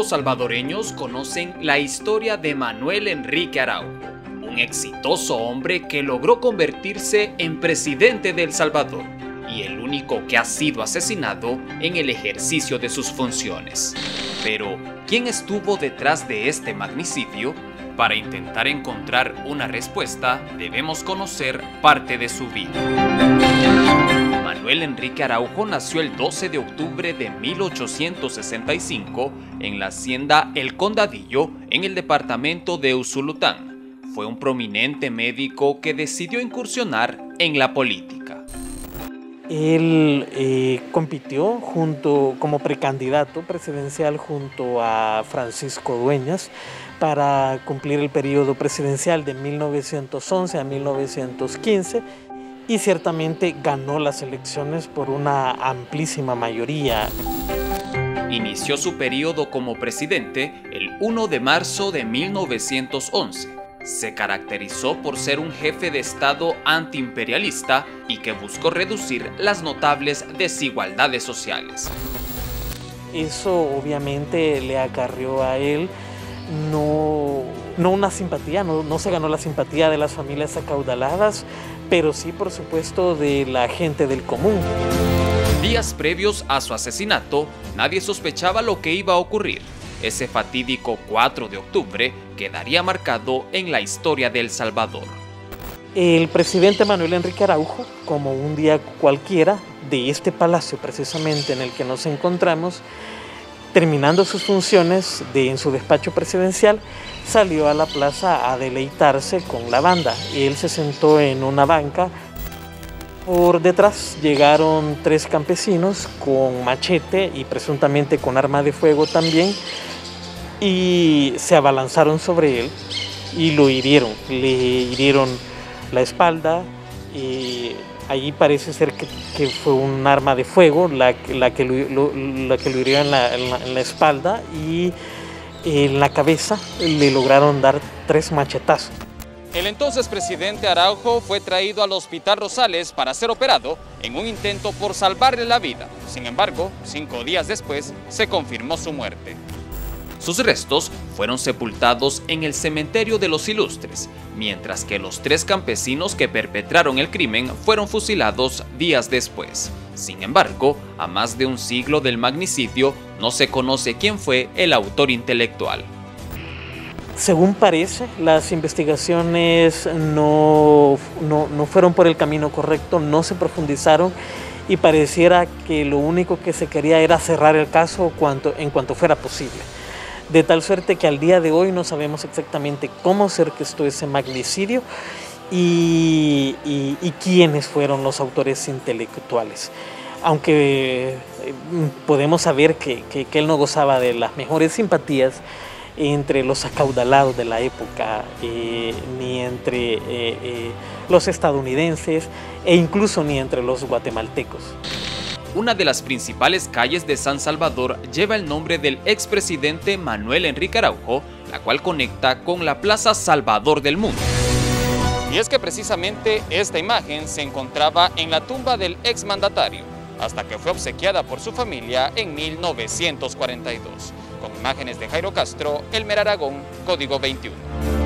salvadoreños conocen la historia de Manuel Enrique Araujo, un exitoso hombre que logró convertirse en presidente de El Salvador y el único que ha sido asesinado en el ejercicio de sus funciones. Pero, ¿quién estuvo detrás de este magnicidio? Para intentar encontrar una respuesta, debemos conocer parte de su vida. Manuel Enrique Araujo nació el 12 de octubre de 1865 en la hacienda El Condadillo, en el departamento de Usulután. Fue un prominente médico que decidió incursionar en la política. Él eh, compitió junto, como precandidato presidencial junto a Francisco Dueñas para cumplir el periodo presidencial de 1911 a 1915 y ciertamente ganó las elecciones por una amplísima mayoría. Inició su periodo como presidente el 1 de marzo de 1911. Se caracterizó por ser un jefe de Estado antiimperialista y que buscó reducir las notables desigualdades sociales. Eso obviamente le acarrió a él no, no una simpatía, no, no se ganó la simpatía de las familias acaudaladas, pero sí, por supuesto, de la gente del común. Días previos a su asesinato, nadie sospechaba lo que iba a ocurrir. Ese fatídico 4 de octubre quedaría marcado en la historia de El Salvador. El presidente Manuel Enrique Araujo, como un día cualquiera de este palacio precisamente en el que nos encontramos, terminando sus funciones de, en su despacho presidencial, salió a la plaza a deleitarse con la banda. Él se sentó en una banca. Por detrás llegaron tres campesinos con machete y presuntamente con arma de fuego también y se abalanzaron sobre él y lo hirieron. Le hirieron la espalda y allí parece ser que, fue un arma de fuego la, que, lo, la hirió en la, en la espalda y en la cabeza le lograron dar tres machetazos. El entonces presidente Araujo fue traído al Hospital Rosales para ser operado en un intento por salvarle la vida. Sin embargo, cinco días después se confirmó su muerte. Sus restos fueron sepultados en el cementerio de los Ilustres, mientras que los tres campesinos que perpetraron el crimen fueron fusilados días después. Sin embargo, a más de un siglo del magnicidio, no se conoce quién fue el autor intelectual. Según parece, las investigaciones no, no, fueron por el camino correcto, no se profundizaron y pareciera que lo único que se quería era cerrar el caso cuanto, en cuanto fuera posible. De tal suerte que al día de hoy no sabemos exactamente cómo se orquestó ese magnicidio y, quiénes fueron los autores intelectuales. Aunque eh, podemos saber que, él no gozaba de las mejores simpatías entre los acaudalados de la época, eh, ni entre eh, los estadounidenses e incluso ni entre los guatemaltecos. Una de las principales calles de San Salvador lleva el nombre del expresidente Manuel Enrique Araujo, la cual conecta con la Plaza Salvador del Mundo. Y es que precisamente esta imagen se encontraba en la tumba del exmandatario, hasta que fue obsequiada por su familia en 1942. Con imágenes de Jairo Castro, Elmer Aragón, Código 21.